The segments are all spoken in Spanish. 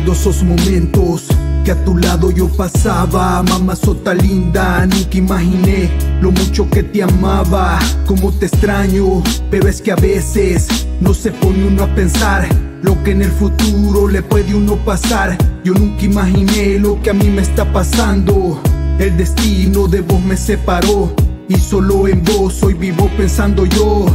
Recuerdo esos momentos que a tu lado yo pasaba, mamá sota linda, nunca imaginé lo mucho que te amaba, como te extraño, pero es que a veces no se pone uno a pensar lo que en el futuro le puede uno pasar. Yo nunca imaginé lo que a mí me está pasando. El destino de vos me separó y solo en vos hoy vivo pensando yo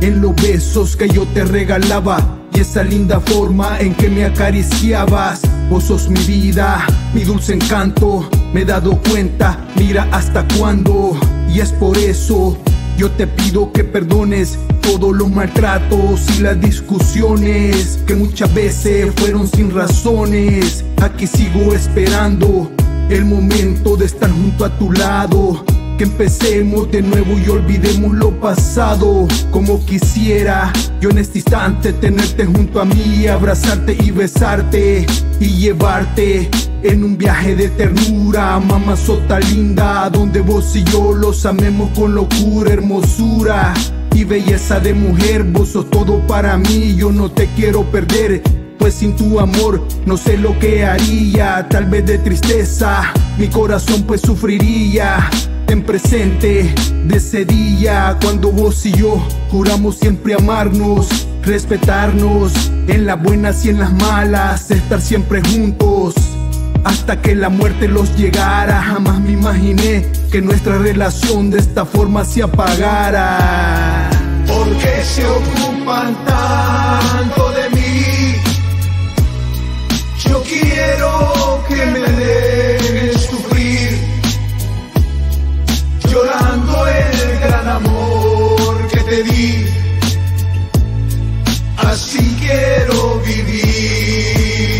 en los besos que yo te regalaba y esa linda forma en que me acariciabas. Vos sos mi vida, mi dulce encanto. Me he dado cuenta, mira hasta cuándo. Y es por eso yo te pido que perdones todos los maltratos y las discusiones que muchas veces fueron sin razones. Aquí sigo esperando el momento de estar junto a tu lado empecemos de nuevo y olvidemos lo pasado como quisiera. Yo en este instante tenerte junto a mí, abrazarte y besarte y llevarte en un viaje de ternura, mamá sota linda, donde vos y yo los amemos con locura, hermosura y belleza de mujer, vos sos todo para mí, yo no te quiero perder. Pues sin tu amor no sé lo que haría, tal vez de tristeza, mi corazón pues sufriría en presente de ese día cuando vos y yo juramos siempre amarnos, respetarnos en las buenas y en las malas, estar siempre juntos. Hasta que la muerte los llegara, jamás me imaginé que nuestra relación de esta forma se apagara. ¿Por qué se ocupan tanto de mí? Yo quiero que me te di. Así quiero vivir.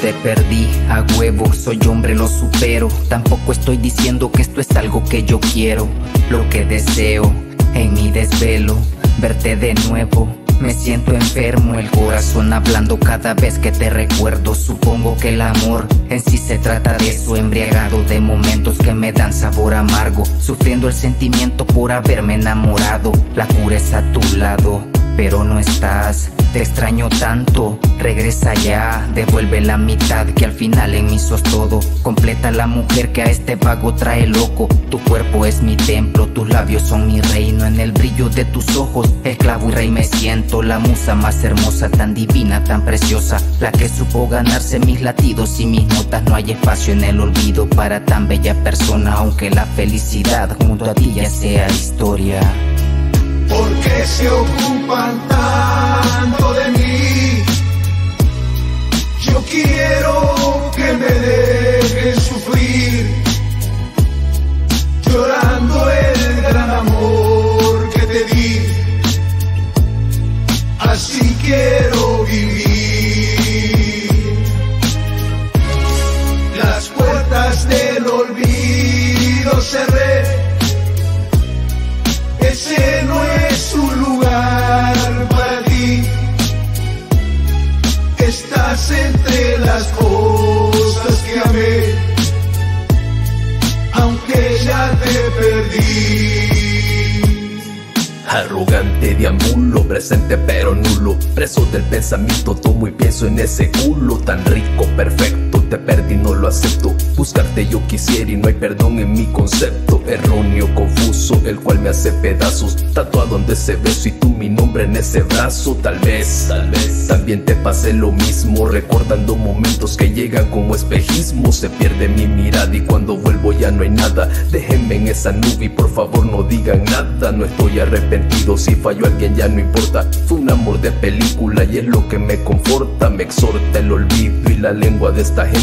Te perdí a huevo, soy hombre, lo supero. Tampoco estoy diciendo que esto es algo que yo quiero. Lo que deseo en mi desvelo, verte de nuevo. Me siento enfermo, el corazón hablando cada vez que te recuerdo. Supongo que el amor en sí se trata de eso, embriagado de momentos que me dan sabor amargo. Sufriendo el sentimiento por haberme enamorado. La cura a tu lado, pero no estás. Te extraño tanto, regresa ya, devuelve la mitad que al final en mí sos todo. Completa la mujer que a este vago trae loco. Tu cuerpo es mi templo, tus labios son mi reino. En el brillo de tus ojos, esclavo y rey me siento. La musa más hermosa, tan divina, tan preciosa. La que supo ganarse mis latidos y mis notas. No hay espacio en el olvido para tan bella persona. Aunque la felicidad junto a ti ya sea historia. ¿Por qué se ocupan tanto de mí? Yo quiero que me dejen sufrir, llorando el gran amor que te di. Así quiero vivir. Las puertas del olvido cerré. Ese Entre las cosas que amé, aunque ya te perdí. Arrogante deambulo, presente pero nulo. Preso del pensamiento, tomo y pienso en ese culo Tan rico, perfecto, te perdí, no lo acepto. Buscarte yo quisiera y no hay perdón en mi concepto. Erróneo, confuso, el cual me hace pedazos. Tatuado en ese beso y tú mi nombre en ese brazo. Tal vez, tal vez También te pasé lo mismo Recordando momentos que llegan como espejismo. Se pierde mi mirada y cuando vuelvo ya no hay nada. Déjenme en esa nube y por favor no digan nada. No estoy arrepentido si falló alguien ya no importa. Fue un amor de película y es lo que me conforta. Me exhorta el olvido y la lengua de esta gente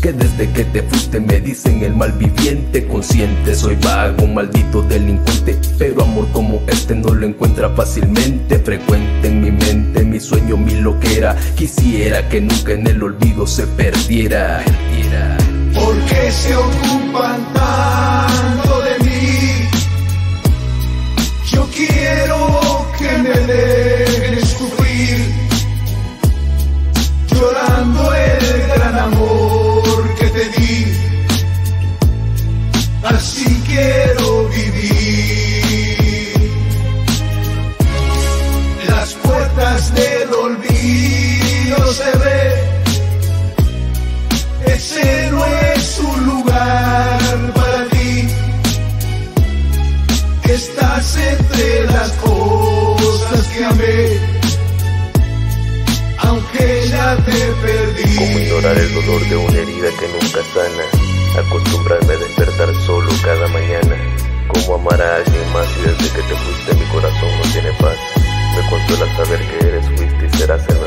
Que desde que te fuiste me dicen el mal viviente Consciente soy vago, maldito delincuente Pero amor como este no lo encuentra fácilmente Frecuente en mi mente, mi sueño, mi loquera Quisiera que nunca en el olvido se perdiera, perdiera. ¿Por qué se ocupan tanto de mí? Yo quiero que me dejen el dolor de una herida que nunca sana, acostumbrarme a despertar solo cada mañana. Como amar a alguien más y desde que te fuiste mi corazón no tiene paz. Me consuela saber que eres, fuiste y serás el